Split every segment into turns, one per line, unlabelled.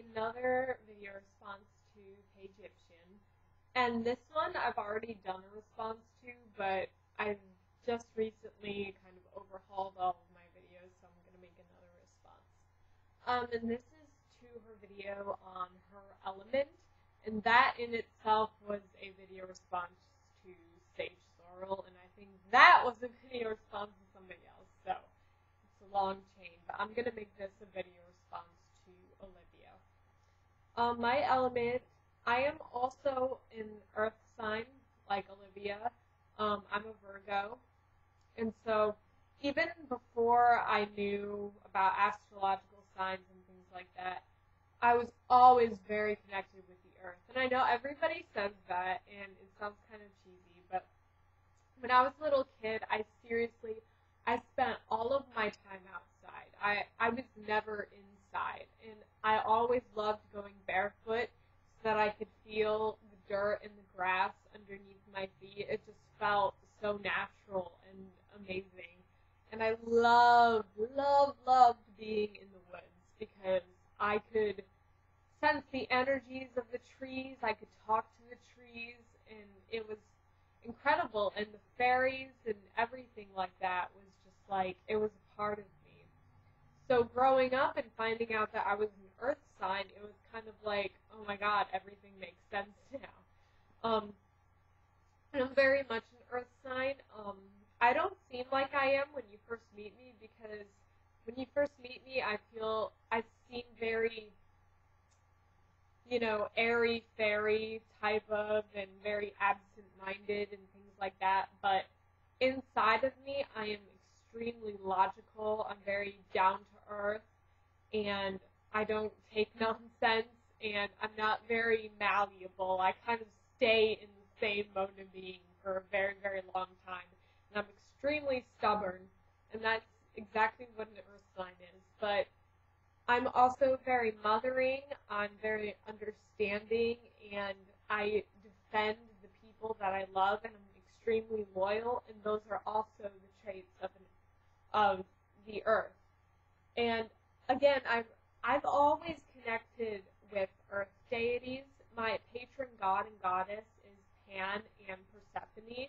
another video response to Egyptian. And this one I've already done a response to, but I've just recently kind of overhauled all of my videos, so I'm going to make another response. Um, and this is to her video on her element, and that in itself was a video response to Sage Sorrel, and I think that was a video response to somebody else, so it's a long chain, but I'm going to make this a video. Um, my element, I am also an earth sign, like Olivia. Um, I'm a Virgo, and so even before I knew about astrological signs and things like that, I was always very connected with the earth. And I know everybody says that, and it sounds kind of cheesy, but when I was a little kid, I seriously, I spent all of my time outside. I, I was never inside, and I always loved going barefoot so that I could feel the dirt and the grass underneath my feet. It just felt so natural and amazing. And I loved, loved, loved being in the woods because I could sense the energies of the trees. I could talk to the trees, and it was incredible. And the fairies and everything like that was just like it was a part of. So growing up and finding out that I was an Earth sign, it was kind of like, oh my God, everything makes sense now. Um, and I'm very much an Earth sign. Um, I don't seem like I am when you first meet me because when you first meet me, I feel I seem very, you know, airy fairy type of and very absent-minded and things like that. But inside of me, I am extremely logical. I'm very down to earth, and I don't take nonsense. And I'm not very malleable. I kind of stay in the same mode of being for a very, very long time and I'm extremely stubborn, and that's exactly what an earth sign is. But I'm also very mothering, I'm very understanding, and I defend the people that I love, and I'm extremely loyal, and those are also the traits of an, of the earth. And again, I've I've always connected with earth deities. My patron god and goddess is Pan and Persephone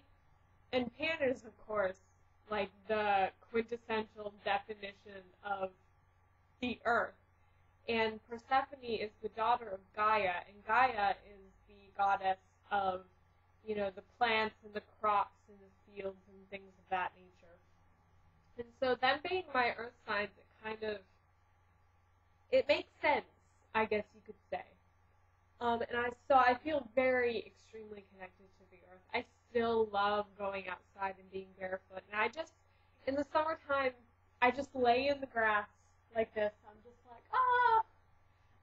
and Pan is, of course, like the quintessential definition of the earth. And Persephone is the daughter of Gaia, and Gaia is the goddess of, you know, the plants and the crops and the fields and things of that nature. And so them being my earth signs, it kind of, it makes sense, I guess you could say. Um, and I so I feel very extremely connected to the earth. I still love going outside and being barefoot. And I just, in the summertime, I just lay in the grass like this. I'm just like, ah!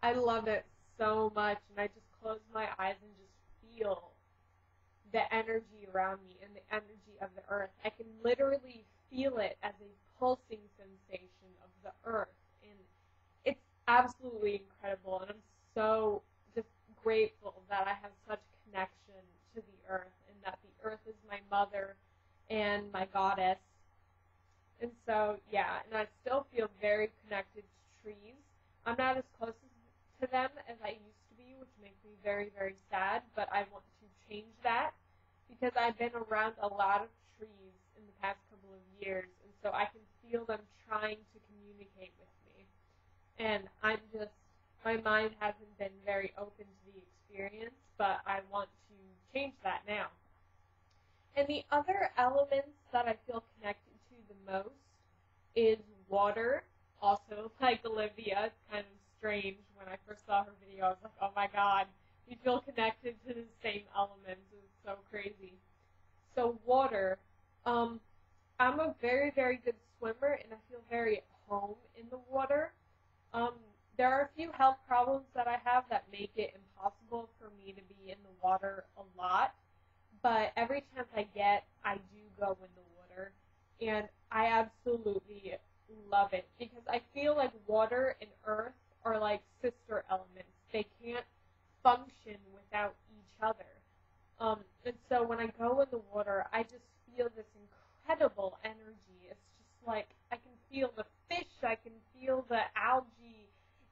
I love it so much. And I just close my eyes and just feel the energy around me and the energy of the earth. I can literally feel it as a pulsing sensation of the earth. And it's absolutely incredible. And I'm so just grateful that I have such connection to the earth and that the earth is my mother and my goddess. And so, yeah, and I still feel very connected to trees. I'm not as close to them as I used to be, which makes me very, very sad, but I want to change that because I've been around a lot of trees in the past couple of years, and so I can feel them trying to communicate with me. And I'm just, my mind hasn't been very open to the experience, but I want to change that now. And the other elements that I feel connected to the most is water. Also, like Olivia, it's kind of strange. When I first saw her video, I was like, oh my god, you feel connected to the same elements. It's so crazy. So water. Um, I'm a very, very good swimmer, and I feel very at home. Um, there are a few health problems that I have that make it impossible for me to be in the water a lot but every chance I get, I do go in the water, and I absolutely love it because I feel like water and earth are like sister elements. They can't function without each other. Um, and so when I go in the water, I just feel this incredible energy. It's just like I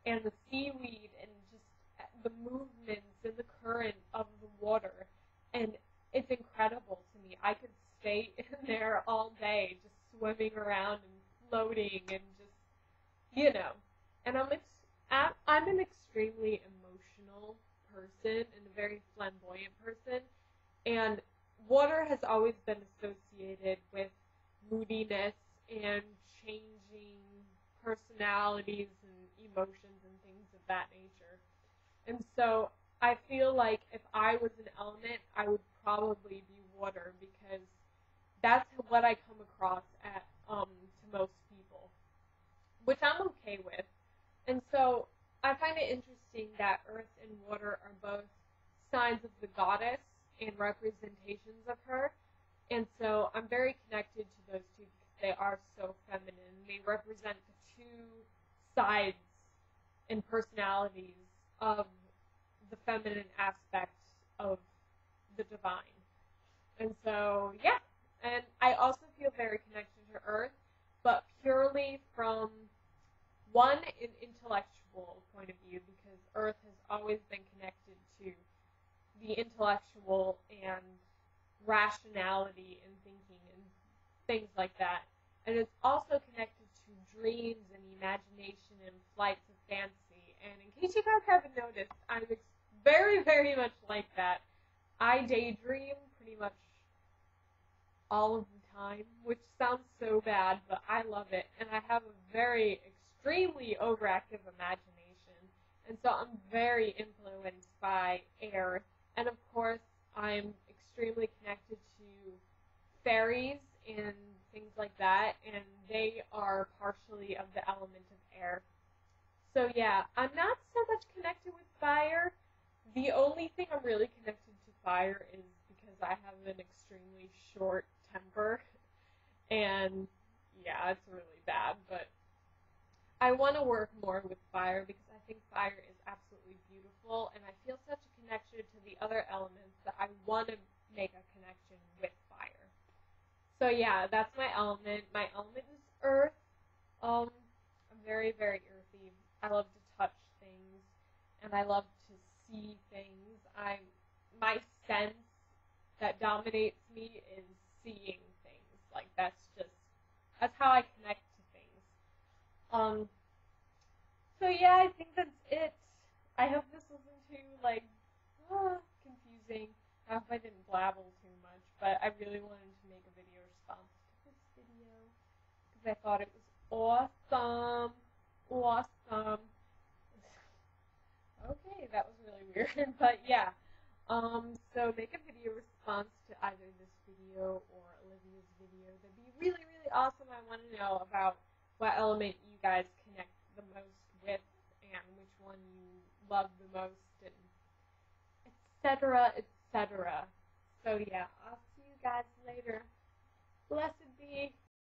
feel the I can feel the algae and the current of the water, and it's incredible to me. I could stay in there all day, just swimming around and floating, and just you know. And I'm ex- I'm an extremely emotional person and a very flamboyant person, and water has always been associated with moodiness and changing personalities and emotions and things of that nature. And so I feel like if I was an element, I would probably be water because that's what I come across at um, to most people, which I'm okay with. And so I find it interesting that earth and water are both signs of the goddess and representations of her. And so I'm very connected to those two they are so feminine. They represent the two sides and personalities of the feminine aspect of the divine. And so, yeah. And I also feel very connected to Earth, but purely from one, an intellectual point of view, because Earth has always been connected to the intellectual and rationality and thinking and things like that. And it's also connected to dreams and imagination and flights of fancy. And in case you guys haven't noticed, I'm very, very much like that. I daydream pretty much all of the time, which sounds so bad, but I love it. And I have a very extremely overactive imagination. And so I'm very influenced by air and of course, I'm extremely connected to fairies and things like that, and they are partially of the element of air. So yeah, I'm not so much connected with fire. The only thing I'm really connected to fire is because I have an extremely short temper, and yeah, it's really bad, but I want to work more with fire because I think fire is absolutely beautiful, and I feel such a connection to the other elements that I want to make a connection with fire. So yeah, that's my element. My element is earth. Um, I'm very, very earthy. I love to touch things, and I love to see things. I my sense that dominates me is seeing things. Like that's just that's how I connect to things. Um. So yeah, I think that's it. I hope this wasn't too like ah, confusing. I hope I didn't blabble too much, but I really wanted to make a video response to this video because I thought it was awesome. Awesome. okay, that was really weird, but yeah. Um, so make a video response to either this video or Olivia's video. That'd be really, really awesome. I want to know about what element you guys connect the most with and which one you love the most and etc., etc. So yeah, I'll see you guys later. Blessed be.